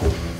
cool.